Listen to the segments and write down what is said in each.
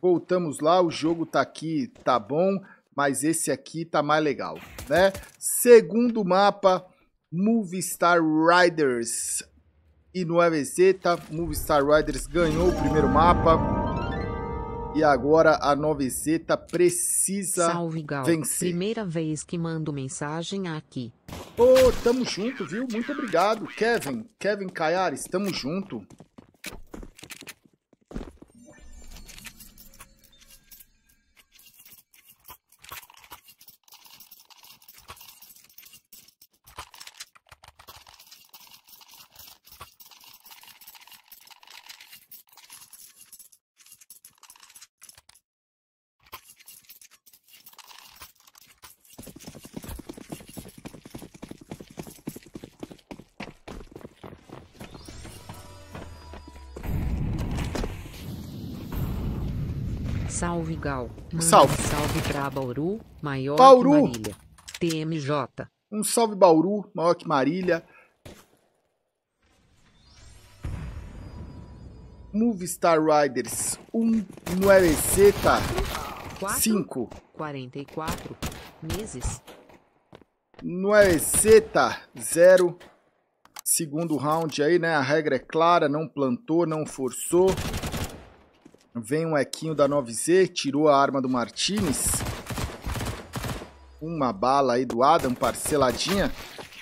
voltamos lá, o jogo tá aqui, tá bom, mas esse aqui tá mais legal, né? Segundo mapa, Movistar Riders e no EVZ, Movistar Riders ganhou o primeiro mapa. E agora a Novezeta precisa Salve, Gal. vencer. Primeira vez que mando mensagem aqui. Ô, tamo junto, viu? Muito obrigado, Kevin. Kevin Caiares, tamo junto. Salve, Gal. Manda Salve. um salve pra Bauru, maior Bauru. que Marília. TMJ. Um salve Bauru, maior que Marília. Movistar Riders 1 no EVZ, 4, 5 44 meses. no EVZ, 0. Segundo round aí, né? A regra é clara, não plantou, não forçou. Vem um equinho da 9Z, tirou a arma do Martinez. Uma bala aí do Adam, parceladinha.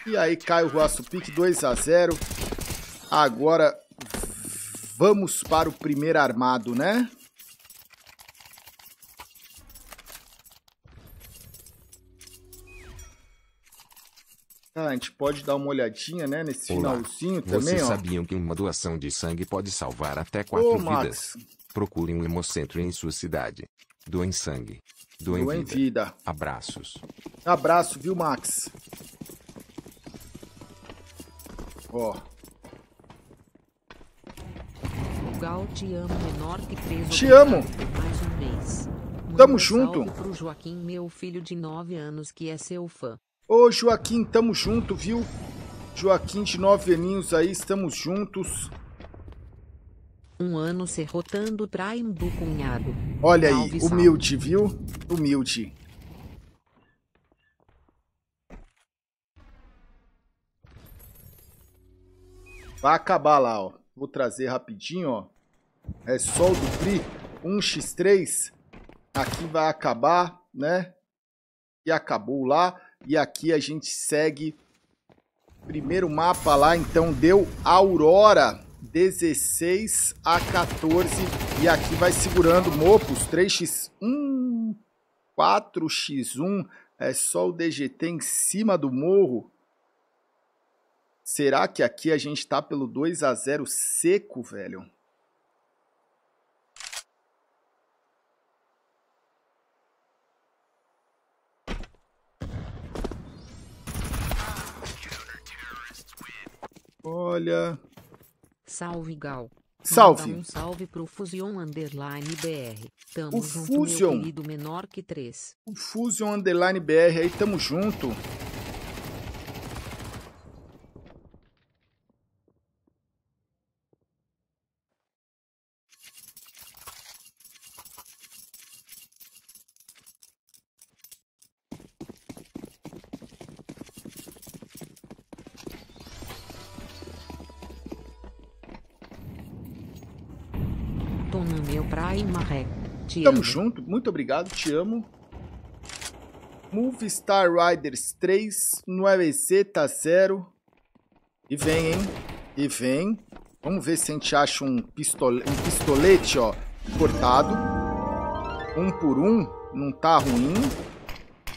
E aí cai o Ruaço Pique 2 a 0. Agora vamos para o primeiro armado, né? Ah, a gente pode dar uma olhadinha, né, nesse Olá. finalzinho também, Vocês ó. sabiam que uma doação de sangue pode salvar até quatro Ô, vidas? Max, Procure um hemocentro em sua cidade. Doem sangue. Doem vida. vida. Abraços. Abraço, viu, Max? Ó, O Gal te amo menor que preso. Te amo. por Mais um mês. Manda Tamo junto. pro Joaquim, meu filho de 9 anos, que é seu fã. Ô, Joaquim, tamo junto, viu? Joaquim de nove aninhos aí, estamos juntos. Um ano serrotando Prime do cunhado. Olha aí, salve. humilde, viu? Humilde. Vai acabar lá, ó. Vou trazer rapidinho, ó. É só o dupli 1x3. Aqui vai acabar, né? E acabou lá. E aqui a gente segue. Primeiro mapa lá, então deu Aurora 16 a 14. E aqui vai segurando Mopos 3x1, 4x1. É só o DGT em cima do morro. Será que aqui a gente tá pelo 2 a 0 seco, velho? Olha, Salve, Gal. salve. Manda um salve pro Fusion Underline BR. Tamo O junto, Fusion. meu querido menor que 3. O Fusion Underline BR aí, tamo junto. Tô no meu Prime Marré. Te Tamo amo. junto, muito obrigado, te amo. Movistar Riders 3 no EVC tá 0. E vem, hein? E vem. Vamos ver se a gente acha um, pistole... um pistolete, ó, cortado. Um por um, não tá ruim.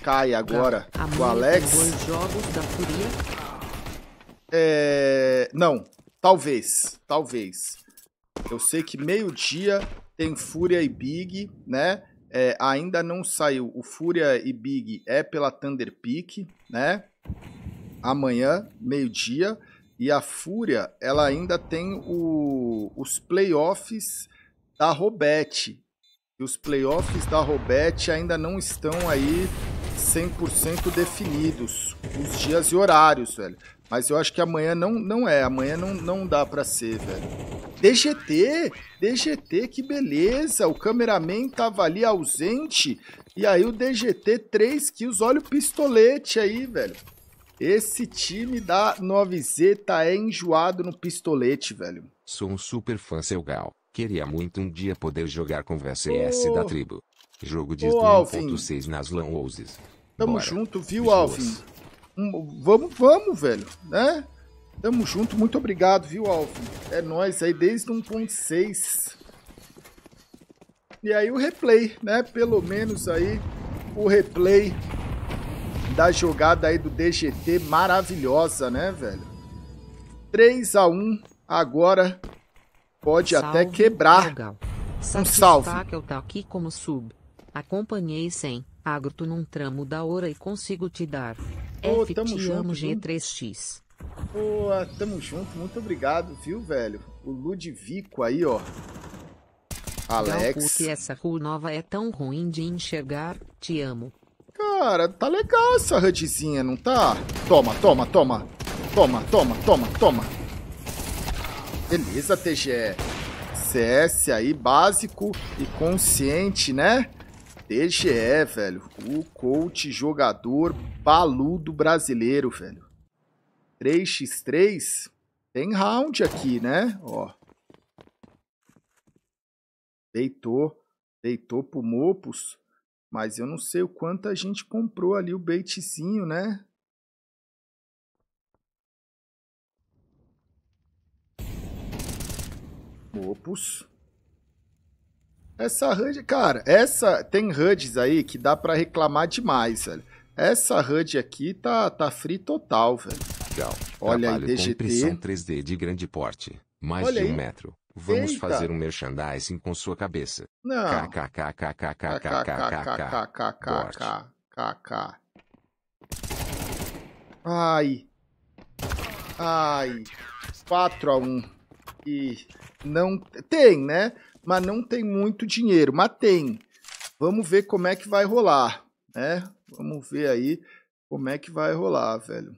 Cai agora o Alex. dois jogos da Furia. É... Não, talvez, talvez. Eu sei que meio-dia tem Fúria e Big, né? É, ainda não saiu. O Fúria e Big é pela Thunder Peak, né? Amanhã, meio-dia. E a Fúria, ela ainda tem o- os playoffs da Robete. E os playoffs da Robete ainda não estão aí 100% definidos. Os dias e horários, velho. Mas eu acho que amanhã não, não é. Amanhã não, não dá pra ser, velho. DGT! DGT, que beleza! O cameraman tava ali ausente. E aí o DGT 3 kills. Olha o pistolete aí, velho. Esse time da 9Z tá enjoado no pistolete, velho. Sou um super fã seu Gal. Queria muito um dia poder jogar com VCS da tribo. Jogo de Ô, Alvin. 1.6 nas Lan. Tamo Bora. junto, viu. Alvin? Hum, Vamos, vamos, velho, né? Tamo junto, muito obrigado, viu, Alvin? É nóis aí desde 1.6. E aí o replay, né? Pelo menos aí o replay da jogada aí do DGT maravilhosa, né, velho? 3 a 1 agora pode até Salve, quebrar. Galgal. Um salve. que eu tá aqui como sub. Acompanhei sem. Agro num tramo da hora e consigo te dar. Ô, F tamo junto, amo viu? G3X. Pô, tamo junto, muito obrigado, viu, velho? O Ludvico aí, ó. Alex. porque essa rua nova é tão ruim de enxergar. Te amo. Cara, tá legal essa HUDzinha, não tá? Toma, toma, toma. Toma, toma, toma, toma. Beleza, TGE. CS aí, básico e consciente, né? TGE, velho. O coach jogador baludo brasileiro, velho. 3x3 tem round aqui, né? Ó. Deitou. Deitou pro Mopus. Mas eu não sei o quanto a gente comprou ali o baitzinho, né? Opus. Essa HUD, cara, essa tem HUDs aí que dá pra reclamar demais, velho. Essa HUD aqui tá, tá free total, velho. Gal. Olha aí, Trabalho DGT. com impressão 3D de grande porte. Mais Olha de um aí. metro. Vamos Eita. fazer um merchandising com sua cabeça. Não. KKKKKKKKK. KKKKKKK. Ai. Ai. 4 a 1 não tem? Mas não tem muito dinheiro, mas tem. Vamos ver como é que vai rolar, né? Vamos ver aí como é que vai rolar, velho.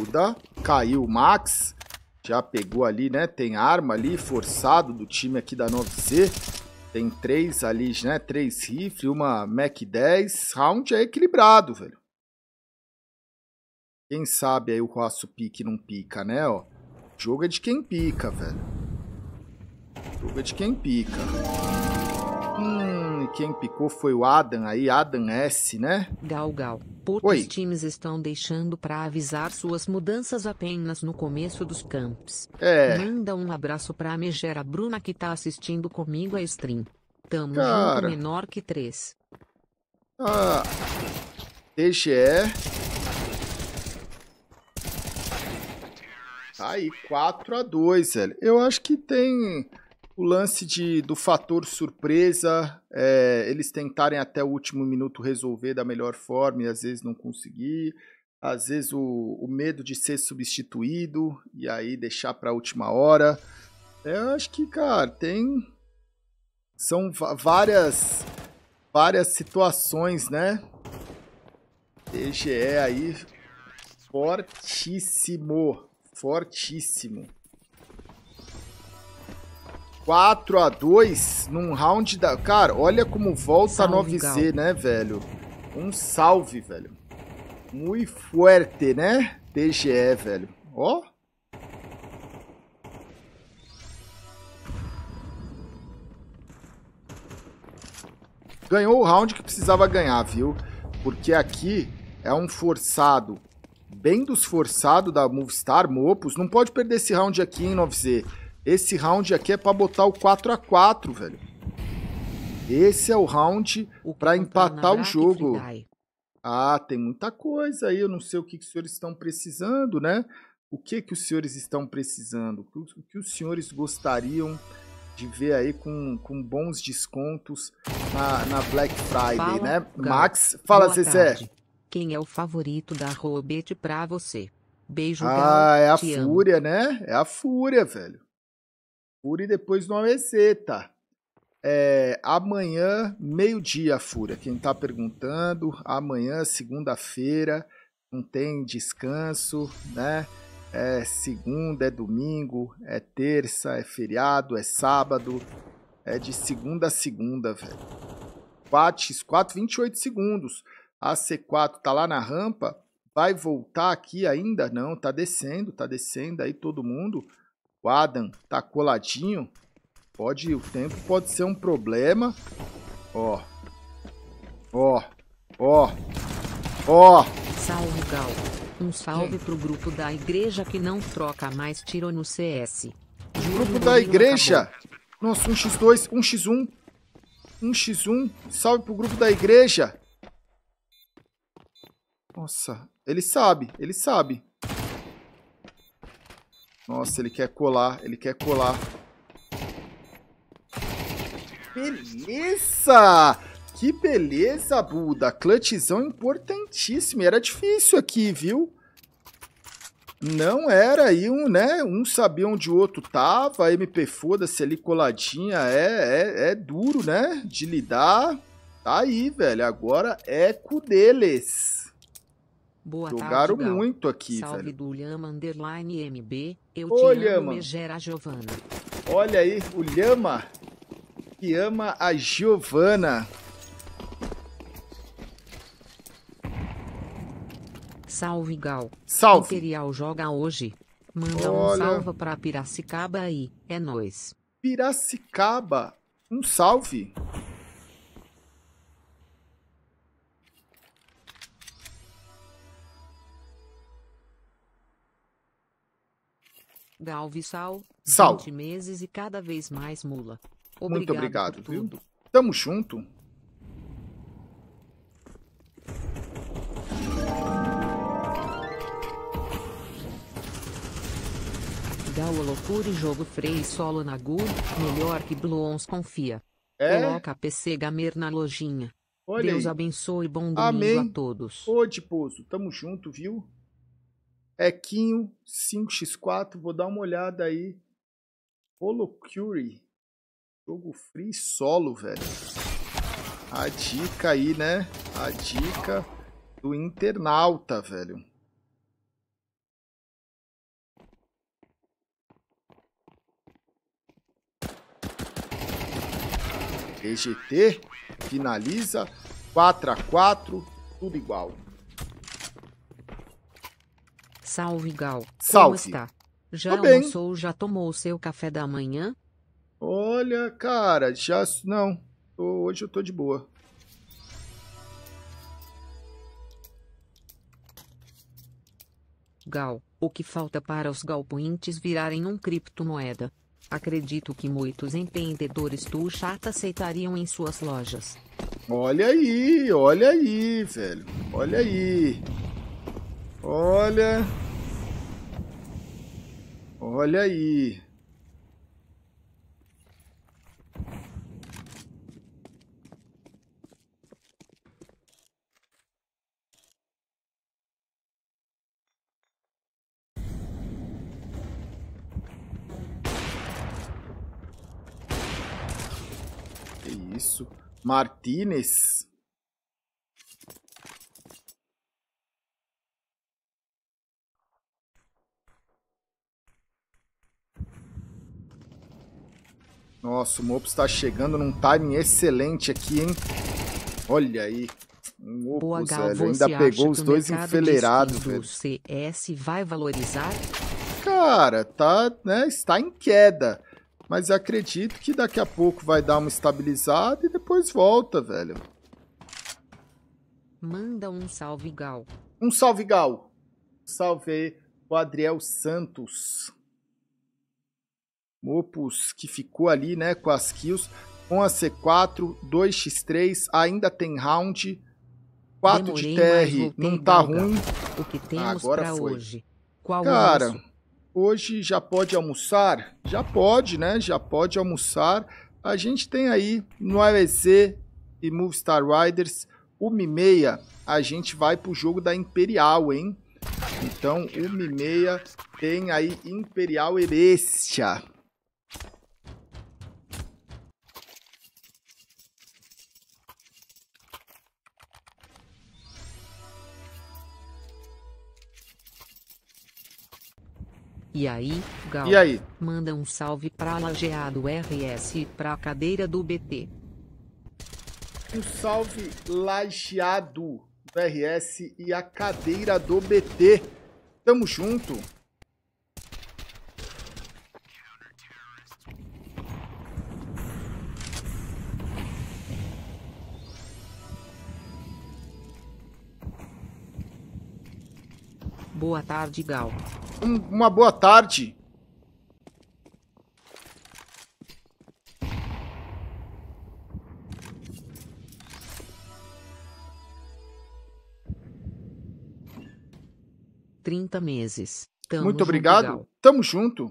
Duda, caiu o Max, já pegou ali, né? Tem arma ali, forçado do time aqui da 9C. Tem três ali, né? Três rifles, uma Mac 10. Round é equilibrado, velho. Quem sabe aí o Roço pique não pica, né? Ó, jogo é de quem pica, velho. Jogo é de quem pica. E quem picou foi o Adam aí, Adam S, né? Gal Gal. Oi. Poucos times estão deixando pra avisar suas mudanças apenas no começo dos campos. É. Manda um abraço pra Megera Bruna que tá assistindo comigo a stream. Tamo Cara. junto menor que três. Ah, TGE. Tá aí, 4 a 2 velho. Eu acho que tem o lance de, do fator surpresa, é, eles tentarem até o último minuto resolver da melhor forma e às vezes não conseguir. Às vezes o, o medo de ser substituído e aí deixar pra última hora. Eu acho que, cara, tem. São várias várias situações, né? TGE aí fortíssimo, fortíssimo. 4 a 2 num round da, cara, olha como volta Salve, a 9Z, Gal. né, velho? Um salve, velho. Muito forte, né? TGE, velho. Ó. ganhou o round que precisava ganhar, viu? Porque aqui é um forçado, bem dos forçados da Movistar, Mopus. Não pode perder esse round aqui, hein, 9Z. Esse round aqui é pra botar o 4 a 4 velho. Esse é o round comprar empatar o Black jogo. Ah, tem muita coisa aí. Eu não sei o que, que os senhores estão precisando, né? O que que os senhores estão precisando? O que, os senhores gostariam de ver aí com, com bons descontos na, na Black Friday, Fala, né? Max, fala, tarde. Quem é o favorito da Robet pra você? Beijo, Ah, Gal. é a te amo. Fúria, né? É a Fúria, velho. Fúria e depois no AVC, tá? É, amanhã, meio-dia, Fúria. Quem tá perguntando, amanhã, segunda-feira, não tem descanso, né? É segunda, é domingo, é terça, é feriado, é sábado. É de segunda a segunda, velho. 4x4, 28 segundos. A C4 tá lá na rampa. Vai voltar aqui ainda? Não, tá descendo, tá descendo aí todo mundo. O Adam tá coladinho. Pode, o tempo pode ser um problema. Ó. Ó. Ó. Ó. Salve, Gal. Um salve pro grupo da igreja que não troca mais tiro no CS. Grupo da igreja. Nossa, 1x2, 1x1. 1x1. Salve pro grupo da igreja. Nossa, ele sabe, ele sabe. Nossa, ele quer colar, ele quer colar. Beleza! Que beleza, Buda. Clutchzão importantíssimo. Era difícil aqui, viu? Não era aí um, né? Um sabia onde o outro tava. A MP foda-se ali coladinha. É, é, é duro, né? De lidar. Tá aí, velho. Agora é com deles. Boa Jogaram tarde, muito aqui, Salve velho. do Lhama Underline MB. Eu Ô, te Lhama. amo, Giovana. Olha aí, o Lhama que ama a Giovana. Salve, Gal. Salve. Imperial joga hoje. Manda um Olha. salva pra Piracicaba aí. É nóis. Piracicaba. Um salve. Galvissal. Sal. 20 meses e cada vez mais mula. Muito Obrigado obrigado, por viu? tudo. Tamo junto. Gal loucura e jogo free solo na GUR. Melhor que Bluons confia. É, Coloca PC Gamer na lojinha. olha Deus aí. abençoe bom domingo Amém. a todos. Ô, Diposo, tamo junto, viu? Equinho 5x4, vou dar uma olhada aí. Holocure. Jogo free solo, velho. A dica aí, né? A dica do internauta, velho. EGT finaliza 4 a 4 tudo igual. Salve Gal. Salve. Como está? Já bem. almoçou, já tomou o seu café da manhã? Olha, cara, já não. Hoje eu tô de boa. Gal, o que falta para os galpointes virarem um criptomoeda? Acredito que muitos empreendedores do chat aceitariam em suas lojas. Olha aí, olha aí, velho. Olha aí. Olha. Olha aí. Isso? Martinez? Nossa, o Mopos tá chegando num timing excelente aqui, hein? Olha aí. Um Opus, velho. Ainda pegou os o dois enfileirados, velho. do CS vai valorizar? Cara, tá, né, está em queda. Mas acredito que daqui a pouco vai dar uma estabilizada e depois volta, velho. Manda um salve Gal. Um salve, Gal. Salve aí o Adriel Santos. Opus que ficou ali, né, com as kills. com a C4, 2x3, ainda tem round. 4 Demorei, de TR não tá ruim. O que temos Agora foi. hoje? Qual Cara, almoço? hoje já pode almoçar? Já pode, né? Já pode almoçar. A gente tem aí no AEC e Movistar Riders, 1h30, a gente vai pro jogo da Imperial, hein? Então, 1h30 tem aí Imperial e E aí, Gal? E aí? Manda um salve pra Lajeado RS e pra cadeira do BT. Um salve lajeado do RS e a cadeira do BT. Tamo junto. Boa tarde, Gal. Um- uma boa tarde. Trinta meses. Tamo Muito junto, obrigado. Gal. Tamo junto.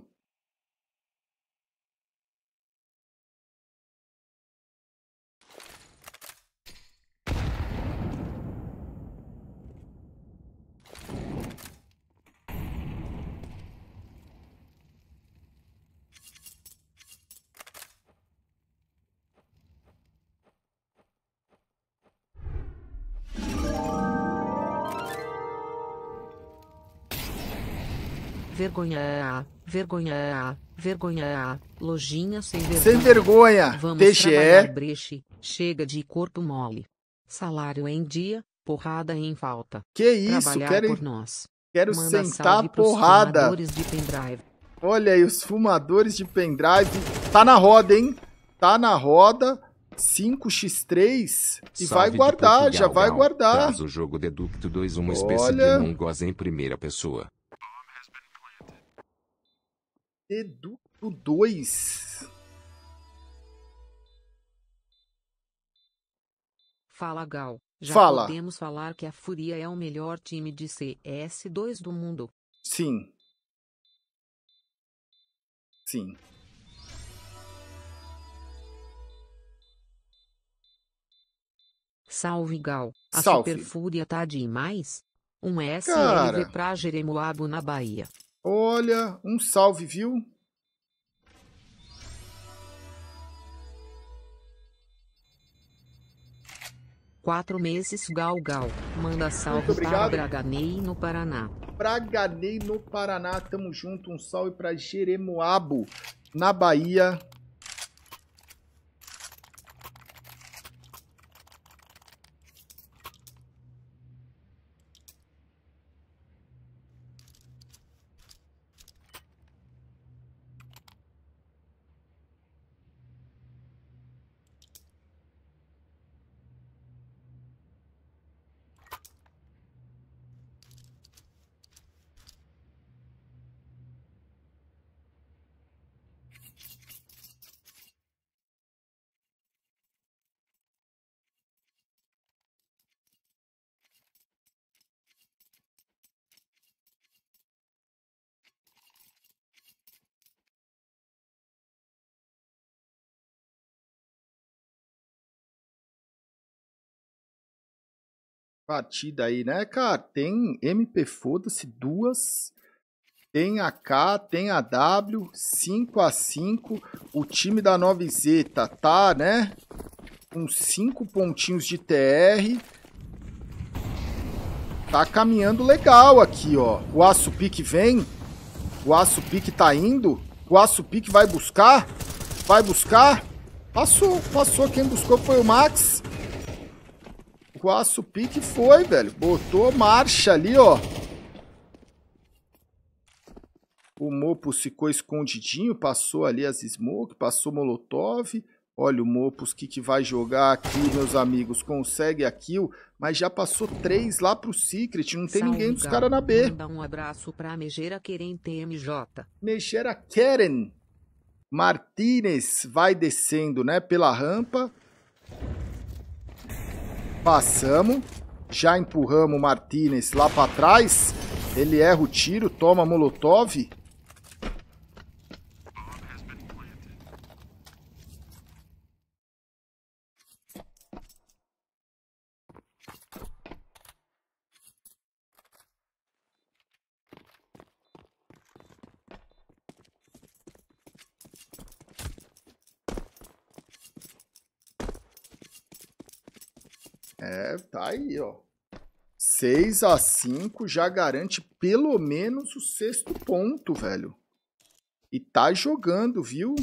Vergonha, vergonha, vergonha, lojinha sem vergonha. Sem vergonha. Vamos TGE. breche, chega de corpo mole. Salário em dia, porrada em falta. Que isso? Trabalhar Quero, por nós. quero Manda sentar porrada. fumadores de pendrive. Olha aí, os fumadores de pendrive. Tá na roda, hein? Tá na roda. 5x3 e vai Salve de guardar, Portugal, já vai guardar. Traz o jogo Deducto 2 uma espécie Olha. de Among Us em primeira pessoa. Educo 2. Fala Gal. Já Fala. podemos falar que a Fúria é o melhor time de CS2 do mundo. Sim. Sim. Salve Gal. A Salve. Super Fúria tá demais? Um SLV Cara. pra Jeremoabo na Bahia. Olha, um salve, viu? Quatro meses Gal Gal. Manda salve para. Braganei no Paraná. Braganei no Paraná, tamo junto. Um salve pra Jeremoabo, na Bahia. Partida aí, né, cara? Tem MP Foda-se duas. Tem AK, tem AW, 5 a 5 O time da 9Z tá, tá, né? Com 5 pontinhos de TR. Tá caminhando legal aqui, ó. O Aço Pique vem. O Aço Pique tá indo. O Aço Pique vai buscar. Vai buscar. Passou, passou. Quem buscou foi o Max. O Aço Pique foi, velho. Botou marcha ali, ó. O Mopus ficou escondidinho, passou ali as smoke, passou Molotov. Olha o Mopus, que, que vai jogar aqui, meus amigos. Consegue a kill, mas já passou três lá pro Secret. Não tem Salve, ninguém dos caras na B. Manda um abraço pra Megeira Querem TMJ. Mexera Keren. Martinez vai descendo, né, pela rampa. Passamos. Já empurramos o Martinez lá para trás. Ele erra o tiro, toma molotov. É, tá aí, ó. 6 a 5 já garante pelo menos o sexto ponto, velho. E tá jogando, viu?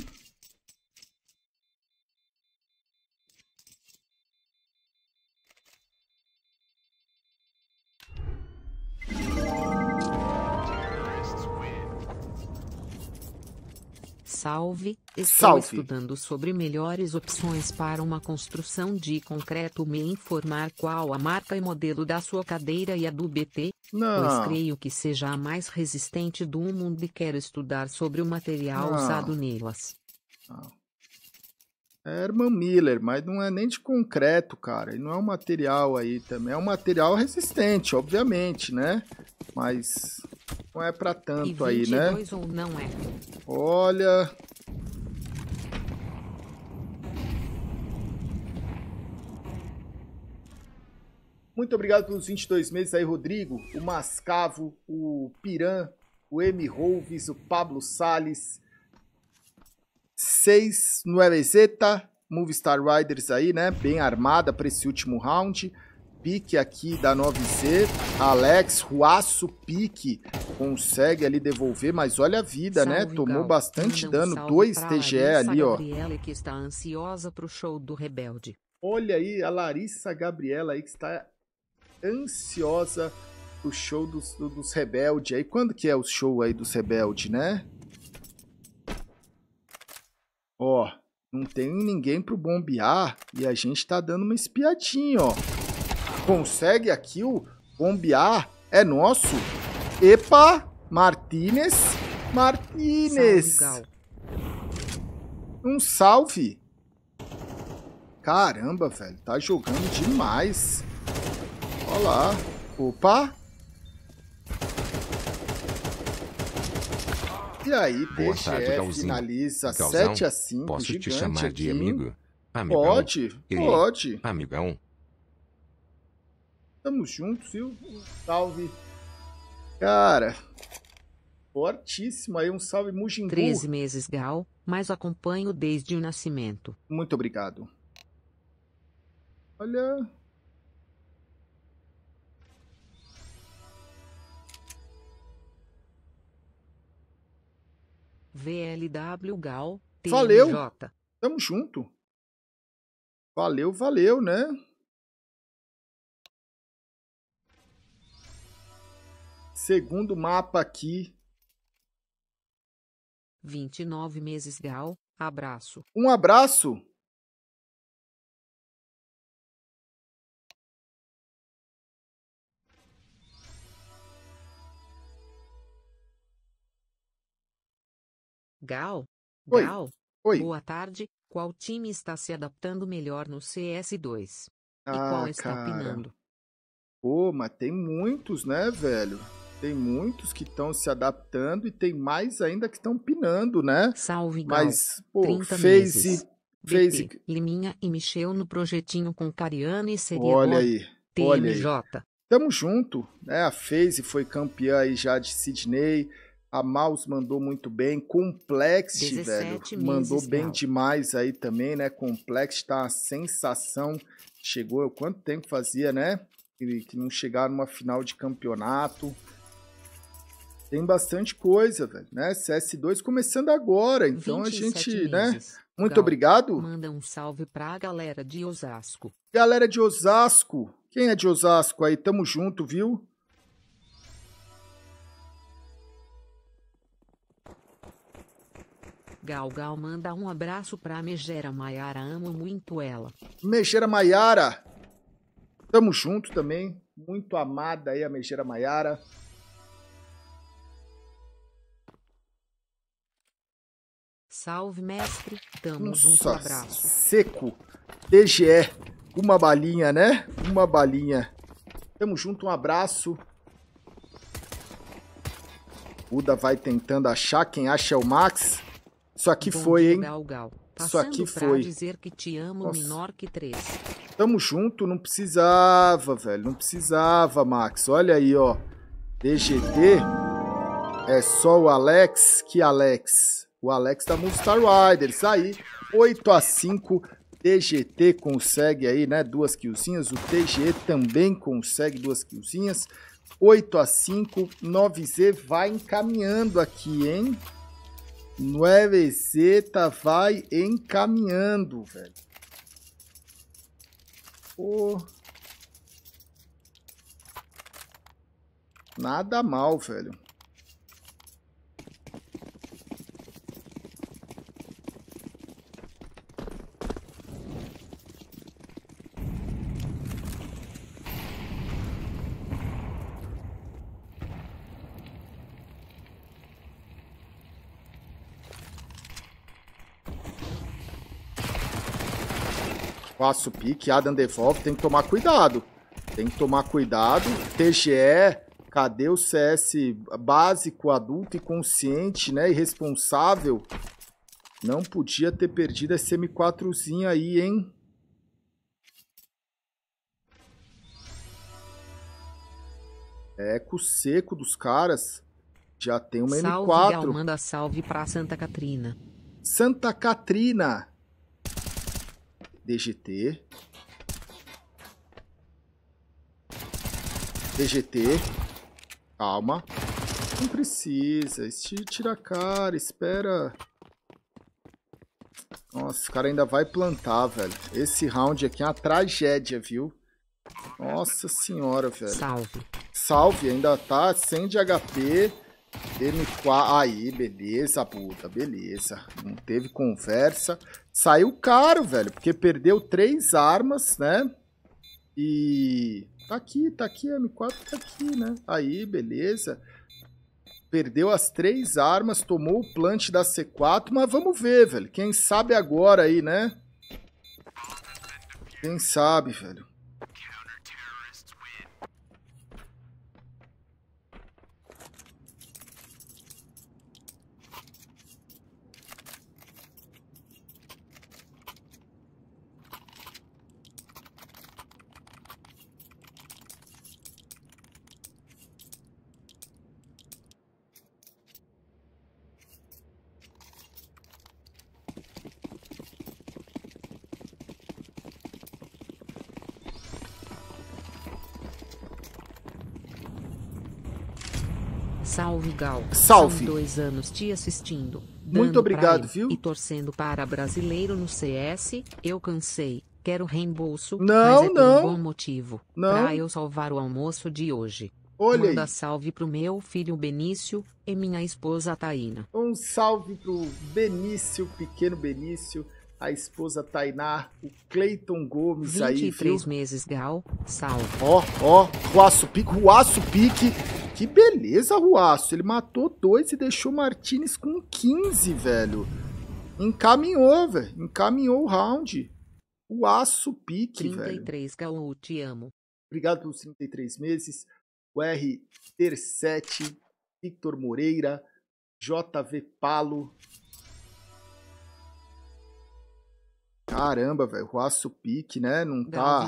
Salve, estou Salve. estudando sobre melhores opções para uma construção de concreto. Me informar qual a marca e modelo da sua cadeira e a do BT, pois Não. creio que seja a mais resistente do mundo e quero estudar sobre o material Não. usado nelas. É Herman Miller, mas não é nem de concreto, cara. E não é um material aí também. É um material resistente, obviamente, né? Mas não é pra E tanto aí, né? 22 ou não é? Olha. Muito obrigado pelos 22 meses aí, Rodrigo, o Mascavo, o Piran, o M. Rolves, o Pablo Salles. 6 no Zeta, Movistar Riders aí, né? Bem armada para esse último round. Pique aqui da 9Z. Alex, Ruaço Pique consegue ali devolver, mas olha a vida, né? Salve, Tomou Gal. bastante Manda dano. salve 2 pra TGE Larissa ali, ó. Gabriele, que está ansiosa pro show do Rebelde. Olha aí a Larissa Gabriela aí que está ansiosa pro show dos, do- dos Rebelde aí. Quando que é o show aí dos Rebelde, né? Ó, não tem ninguém pro bombear e a gente tá dando uma espiadinha, ó. Consegue aqui o bombear? É nosso? Epa! Martinez! Martinez! Salve. Um salve. Caramba, velho. Tá jogando demais. Olha lá. Opa. E aí, Boa tarde, PGF Galzinho. finaliza Galzão, 7 a 5 Posso gigante te chamar de aqui. amigo? Amigão. Pode, E- pode. Amigão. Tamo juntos, viu? Um salve. Cara, fortíssimo aí. Um salve, Mujimbu. 13 meses, Gal, mas acompanho desde o nascimento. Muito obrigado. Olha. VLW Gal, Valeu. TMJ. Tamo junto. Valeu, valeu, né? Segundo mapa aqui. 29 meses, Gal, abraço. Um abraço. Gal, Oi. Gal, Oi. boa tarde. Qual time está se adaptando melhor no CS2? E Ah, qual está cara. opinando? Pô, mas tem muitos, né, velho? Tem muitos que estão se adaptando e tem mais ainda que estão pinando, né? Salve, Gal. Mas, pô, 30 Phase. meses. Phase. BP, Liminha e Michel no projetinho com Cariana e seria Olha aí. Olha aí. TMJ. Tamo junto, né? A FaZe foi campeã aí já de Sydney. A Mouse mandou muito bem. Complex, 17 velho, mandou meses, bem Gal. demais aí também, né? Complex tá uma sensação. Chegou, quanto tempo fazia, né? Que, que não chegaram numa final de campeonato. Tem bastante coisa, velho, né? CS2 começando agora, então a 27 gente, né? meses. Muito Gal, obrigado. Manda um salve pra galera de Osasco. Galera de Osasco, quem é de Osasco aí? Tamo junto, viu? Gal Gal manda um abraço pra Megera Maiara, amo muito ela. Megera Maiara. Tamo junto também. Muito amada aí a Megera Maiara. Salve, mestre. Tamo junto, Nossa, abraço. seco. TGE. Uma balinha, né? Uma balinha. Tamo junto, um abraço. Buda vai tentando achar. Quem acha é o Max. Isso aqui Bom foi, hein? Gal, Gal. Isso aqui foi. dizer que te amo Nossa. menor que três. Tamo junto, não precisava, velho. Não precisava, Max. Olha aí, ó. DGT é só o Alex. Que Alex? O Alex da Moonstar Riders. Aí, 8 a 5 DGT consegue aí, né? Duas killzinhas. O TGE também consegue duas killzinhas. 8 a 5 9Z vai encaminhando aqui, hein? 9Z tá vai encaminhando, velho. Pô. Nada mal, velho. Passo pique, Adam devolve, tem que tomar cuidado. Tem que tomar cuidado. TGE, cadê o CS básico, adulto e consciente, né? E responsável. Não podia ter perdido esse M4zinho aí, hein? Eco seco dos caras. Já tem uma Salve, M4. Gal, manda salve pra Santa Catrina. Santa Catrina. DGT. DGT. Calma. Não precisa. Tira a cara. Espera. Nossa, o cara ainda vai plantar, velho. Esse round aqui é uma tragédia, viu? Nossa senhora, velho. Salve. Salve, ainda tá 100 de HP. M4. Aí, beleza, puta, beleza. Não teve conversa. Saiu caro, velho, porque perdeu três armas, né? E. Tá aqui, tá aqui, a M4 tá aqui, né? Aí, beleza. Perdeu as três armas, tomou o plant da C4, mas vamos ver, velho. Quem sabe agora aí, né? Quem sabe, velho. Salve, Gal. Salve. São dois anos te assistindo. Muito obrigado, viu? E torcendo para brasileiro no CS. Eu cansei. Quero reembolso. Não, mas é não. por um bom motivo. Não. Pra eu salvar o almoço de hoje. Olha Manda aí. salve pro meu filho Benício e minha esposa Taína. Um salve pro Benício, pequeno Benício, a esposa Tainá, o Cleiton Gomes aí, viu? 23 meses, Gal. Salve. Ó, ó, Ruaço Pique, Ruaço Pique. Que beleza, Ruaço. Ele matou dois e deixou Martinez com 15, velho. Encaminhou, velho. Encaminhou o round. Ruaço Pique, velho. 33, Gal, te amo. Obrigado pelos 33 meses. O R Ter 7, Victor Moreira, JV Palo. Caramba, velho. Ruaço Pique, né? Não tá.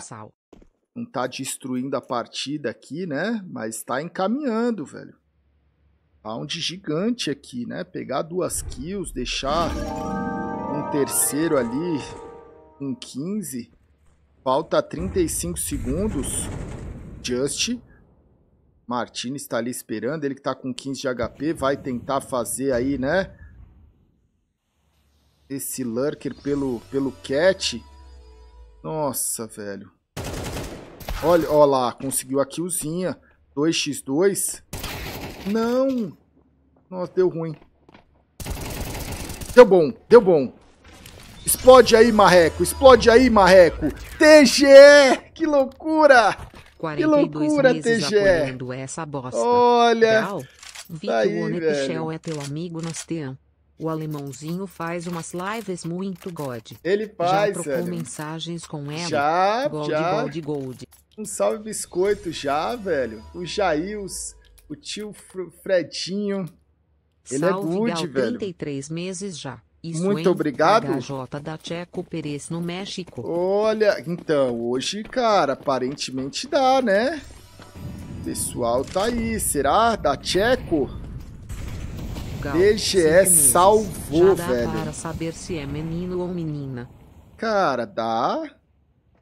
Não tá destruindo a partida aqui, né? Mas tá encaminhando, velho. Round gigante aqui, né? Pegar duas kills, deixar um terceiro ali com 15. Falta 35 segundos. Just. Martinez está ali esperando. Ele que tá com 15 de HP. Vai tentar fazer aí, né? Esse lurker pelo, pelo cat. Nossa, velho. Olha, olha lá, conseguiu a killzinha. 2x2. Não! Nossa, deu ruim. Deu bom, deu bom. Explode aí, Marreco. Explode aí, Marreco. TG! Que loucura! 42 loucura, meses TG. apoiando essa bosta. Olha! Gal, vi tá que aí, o velho. Onepichel é teu amigo, nós te am- O alemãozinho faz umas lives muito god. Ele Já faz, trocou velho. mensagens com ela? Já, Gold, já. gold, gold. Um salve biscoito já, velho. O Jails, o tio Fr- Fredinho. Ele é Salve, good, Gal, velho. 33 meses já. Isso, Muito obrigado. HJ da Checo Pérez no México. Olha, então, hoje, cara, aparentemente dá, né? O pessoal tá aí. Será? Da Tcheco? Gal, DGE cinco meses. salvou, Já dá velho. para saber se é menino ou menina. Cara, dá.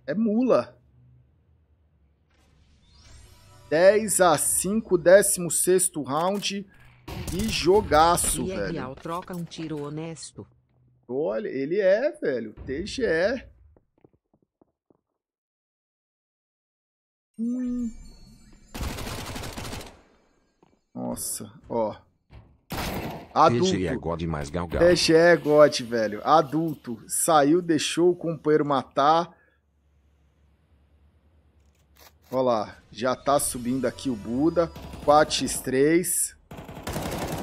É mula. 10 a 5, 16 round. Que jogaço, E é velho. real, troca um tiro honesto. Olha, ele é, velho. TGE. Hum. Nossa, ó. Adulto. TGE é God mais Galgal. TGE God, velho. Adulto. Saiu, deixou o companheiro matar. Olha lá. Já tá subindo aqui o Buda. 4x3.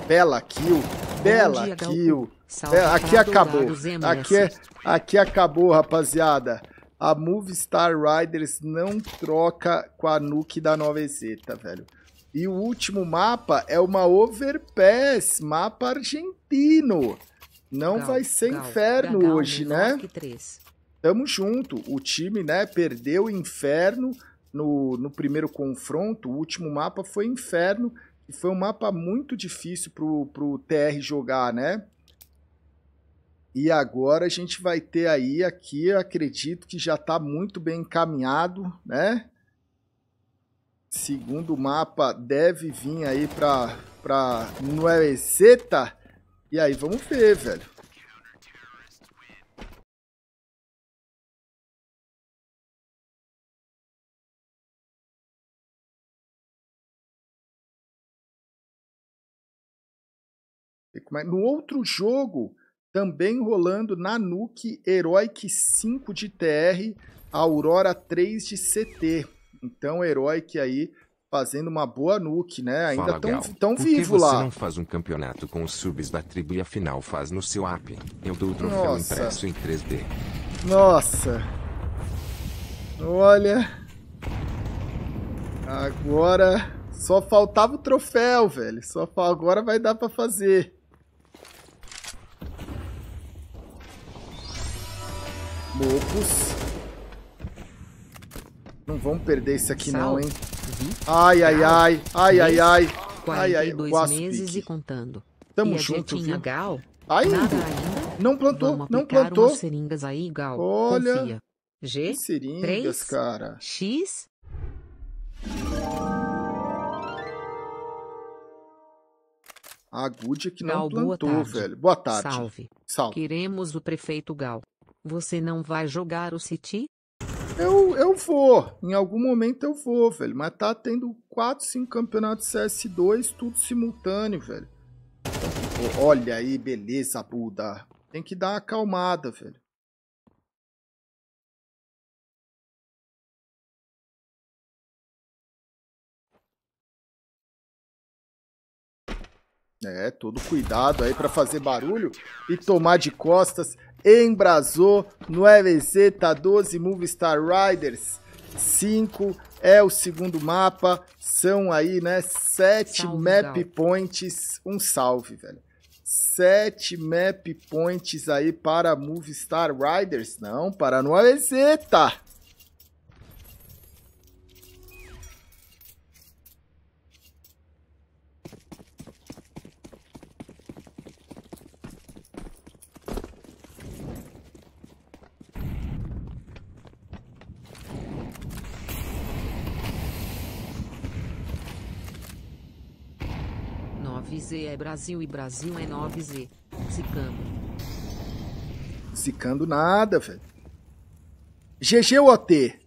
Bela kill. Bela dia, kill. É, aqui acabou. Aqui, é, aqui acabou, rapaziada. A Movistar Riders não troca com a Nuke da Nova Exeta, velho. E o último mapa é uma Overpass, mapa argentino. Não Gal, vai ser Gal, inferno Gagal hoje, né? Tamo junto. O time, né, perdeu o inferno no, no primeiro confronto. O último mapa foi inferno. E foi um mapa muito difícil pro, pro TR jogar, né? E agora a gente vai ter aí, aqui, acredito que já tá muito bem encaminhado, né? Segundo mapa deve vir aí pra, pra Nueveceta. E aí, vamos ver, velho. Como é- No outro jogo, também rolando na Nuke Heroic 5 de TR, Aurora 3 de CT. Então, Heroic aí fazendo uma boa Nuke, né? Ainda Fala, tão, tão Por que vivo você lá. não faz um campeonato com os subs da tribo e afinal faz no seu app? Eu dou o troféu Nossa. impresso em 3D. Nossa. Olha. Agora só faltava o troféu, velho. Só agora vai dar pra fazer. Lopus. Não vamos perder isso aqui não, hein? Vi? Ai, ai, ai. Ai, ai, ai. Ai, ai, 42 quase meses e contando. Tamo e junto, viu? Gal? Ainda? Não plantou, Vamos não plantou. seringas aí, Gal. Olha. Confia. G, seringas, três. cara. X, A é que não Gal, boa plantou, tarde. velho. Boa tarde. salve. Salve. Queremos o prefeito Gal. Você não vai jogar o City? Eu, eu vou. Em algum momento eu vou, velho. Mas tá tendo 4, 5 campeonatos CS2, tudo simultâneo, velho. Olha aí, beleza, Buda. Tem que dar uma acalmada, velho. É, todo cuidado aí pra fazer barulho e tomar de costas. Embrasou no EVZ, tá 12 Movistar Riders. 5 é o segundo mapa. São aí, né? 7 Salve, map points. Um salve, velho. 7 map points aí para Movistar Riders. Não, para no EVZ, tá? Nove z é Brasil e Brasil é 9Z. Zicando. Zicando nada, velho. GGOT.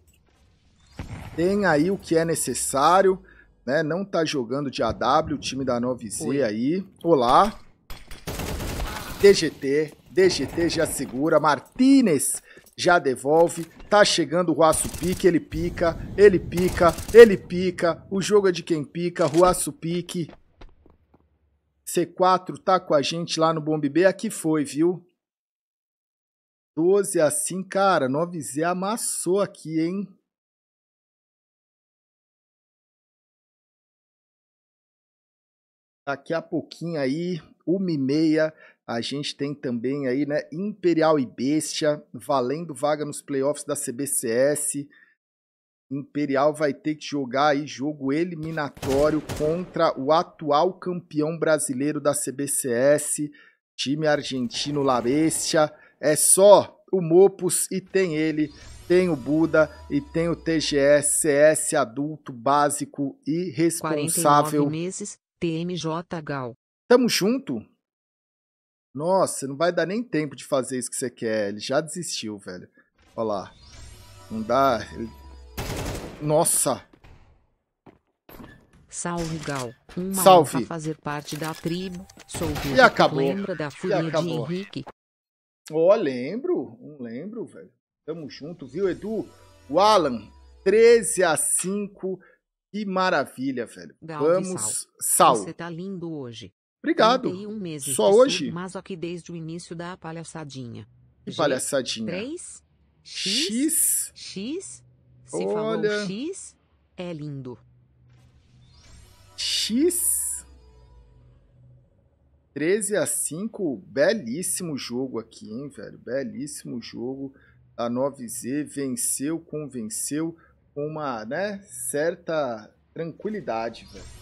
Tem aí o que é necessário, né? Não tá jogando de AW, o time da 9Z Oi. aí. Olá. DGT, DGT já segura, Martinez já devolve, tá chegando o Ruaço Pique, ele pica, ele pica, ele pica, o jogo é de quem pica, Ruaço Pique. C4 tá com a gente lá no Bomb B. Aqui foi, viu? 12 assim, cara. 9Z amassou aqui, hein? Daqui a pouquinho aí, uma e meia, a gente tem também aí, né, Imperial e Bestia, valendo vaga nos playoffs da CBCS. Imperial vai ter que jogar aí jogo eliminatório contra o atual campeão brasileiro da CBCS, time argentino La Bestia. É só o Mopus e tem ele, tem o Buda e tem o TGS, CS adulto, básico e responsável. 49 meses, TMJ Gal. Tamo junto? Nossa, não vai dar nem tempo de fazer isso que você quer. Ele já desistiu, velho. Olha lá. Não dá. Ele... Nossa! Salve Gal. Uma Salve. fazer parte da tribo. Sou o E acabou. Lembra da filha de. Henrique? Ó, lembro. Não lembro, velho. Tamo junto, viu, Edu? O Alan, 13 a 5. Que maravilha, velho. Gal Vamos. Sal. Você tá lindo hoje. Obrigado. 31 meses Só de hoje? sul, Mas aqui desde o início da palhaçadinha. Que palhaçadinha. 3, X, X. X. Se Olha. falou X, é lindo. X. 13 a 5, belíssimo jogo aqui, hein, velho? Belíssimo jogo. A 9Z venceu, convenceu com uma, né, certa tranquilidade, velho.